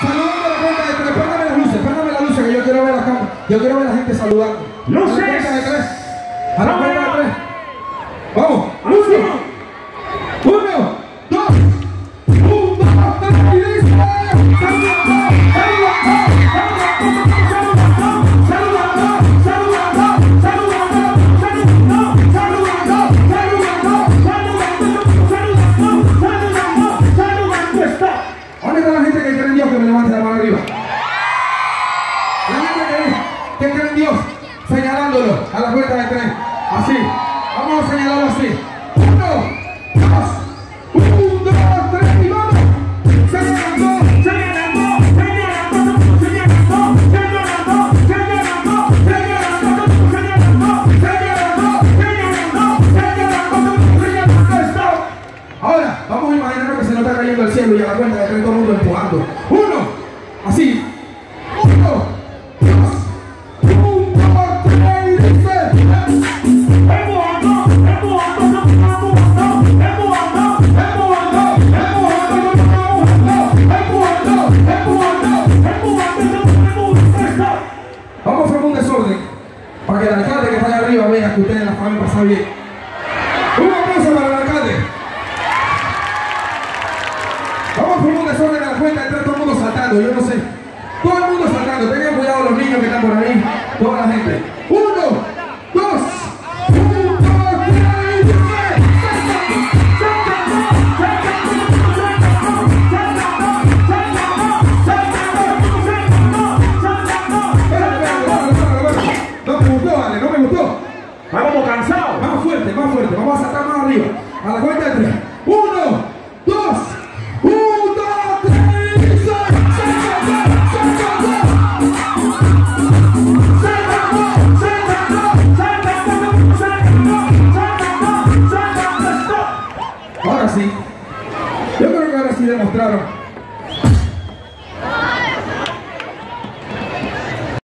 Saludando a la cuenta de tres. Póngame las luces, póngame las luces que yo quiero ver la cámara. Yo quiero ver a la gente saludando. Luces. A la cuenta de tres. A la cuenta está la gente que cree en Dios que me levante la mano arriba? La gente Dios, señalándolo a la cuenta de tres. Así. Vamos a señalarlo cayendo el cielo y a la cuenta de tres todo el mundo empujando. Uno, así. Uno, dos. Vamos a hacer un desorden para que el alcalde que está allá arriba vea que ustedes la pueden pasar bien. Un aplauso para el alcalde. Vamos a hacer un desorden a la cuenta entre todo el mundo saltando, yo no sé. Todo el mundo saltando, tengan cuidado los niños que están por ahí, toda la gente. Uno, dos. Vamos fuerte, más fuerte. Vamos a saltar más arriba. A la cuenta de tres. Uno, Ahora sí. Yo creo que ahora sí demostraron